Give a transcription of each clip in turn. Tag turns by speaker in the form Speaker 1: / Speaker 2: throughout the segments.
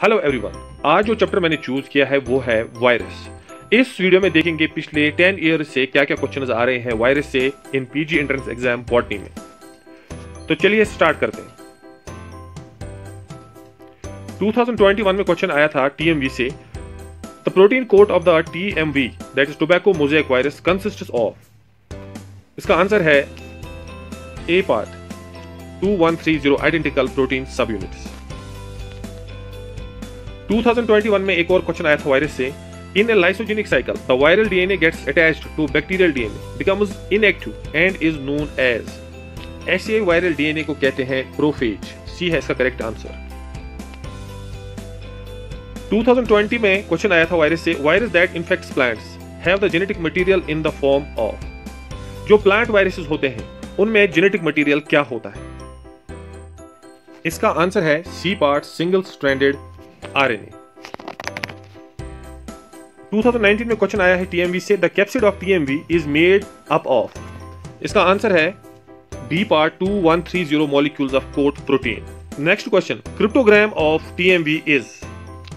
Speaker 1: Hello everyone आज जो chapter मैंने चूज़ किया है वो है वायरस इस वीडियो में देखेंगे पिछले 10 ईयर से क्या क्या क्वेश्चन आ रहे हैं वायरस से इन पीजी एंट्रेंस एग्ज़ाम बॉटनी में. तो चलिए स्टार्ट करते हैं. 2021 में क्वेश्चन आया था टीएमवी से. The protein coat of the TMV that is tobacco mosaic virus consist of इसका आंसर है A part 2130 identical protein subunits 2021 में एक और क्वेश्चन आया था वायरस से। In a lysogenic cycle the viral DNA gets attached to bacterial DNA becomes inactive and is known as ऐसे viral DNA को कहते हैं प्रोफेज सी है इसका करेक्ट आंसर 2020 में क्वेश्चन आया था वायरस से virus that infects plants have the genetic material in the form of जो प्लांट वायरसेस होते हैं, उनमें जेनेटिक मटेरियल क्या होता है? इसका आंसर है C part single stranded RNA 2019 में क्वेश्चन आया है टीएमवी से। The capsid of TMV is made up of इसका आंसर है B part 2130 molecules of coat protein next question cryptogram of TMV is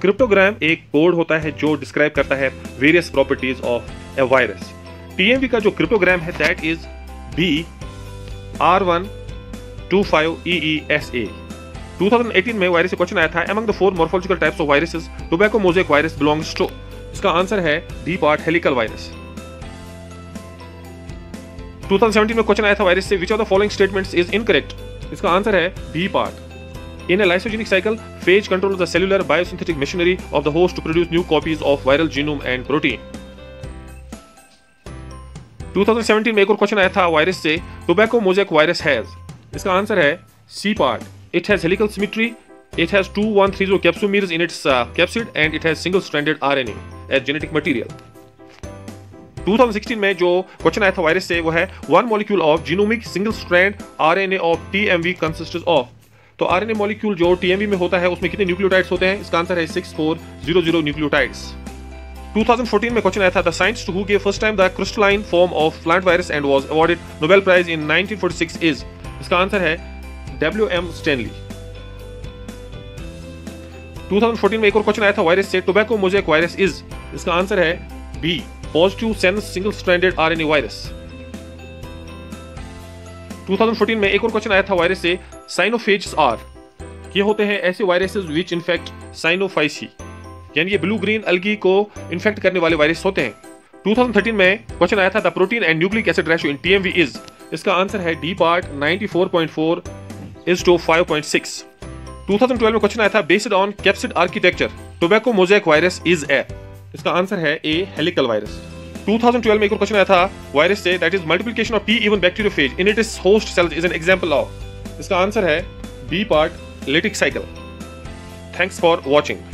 Speaker 1: cryptogram एक कोड होता है जो डिस्क्राइब करता है various properties of a virus TMV का जो क्रिप्टोग्राम है that is B R one two five E S A 2018 में वायरस से क्वेश्चन आया था among the four morphological types of viruses tobacco mosaic virus belongs to इसका answer है D part helical virus 2017 में क्वेश्चन आया था वायरस से which of the following statements is incorrect इसका आंसर है B part in a lysogenic cycle phage controls the cellular biosynthetic machinery of the host to produce new copies of viral genome and protein 2017 में एक और question आया था virus से tobacco mosaic virus has इसका answer है C part It has helical symmetry. It has two 130 capsomeres in its uh, capsid and it has single-stranded RNA as genetic material. 2016 में जो क्वेश्चन आया था वायरस से वो है one molecule of genomic single strand RNA of TMV consist of तो RNA molecule जो TMV में होता है उसमें कितने न्यूक्लियोटाइड्स होते हैं इसका आंसर है 6400 न्यूक्लियोटाइड्स 2014 में क्वेश्चन आया था the scientist who gave first time the crystalline form of plant virus and was awarded Nobel prize in 1946 is इसका आंसर है डब्ल्यू एम स्टैनली 2014 में एक और क्वेश्चन आया था वायरस से। टोबैको मोजेक वायरस इज़ इसका आंसर है B positive sense single stranded RNA virus 2014 में एक और क्वेश्चन आया था वायरस से। साइनोफेज आर ये होते हैं ऐसे वायरसेस विच इन्फेक्ट साइनोफाइसी यानी ये ब्लू ग्रीन अलगी को इन्फेक्ट करने वाले वायरस होते हैं। 2013 में क्वेश्चन आया था the protein and nucleic acid ratio in TMV is इसका आंसर है डी पार्ट 94.4 is टू 5.6. 2012 में क्वेश्चन आया था based on capsid architecture tobacco mosaic virus is a इसका आंसर है ए हेलिकल वायरस 2012 में एक और क्वेश्चन आया था वायरस से that is multiplication of P even bacteriophage in it is host cells is an example of इसका आंसर है B part lytic cycle thanks for watching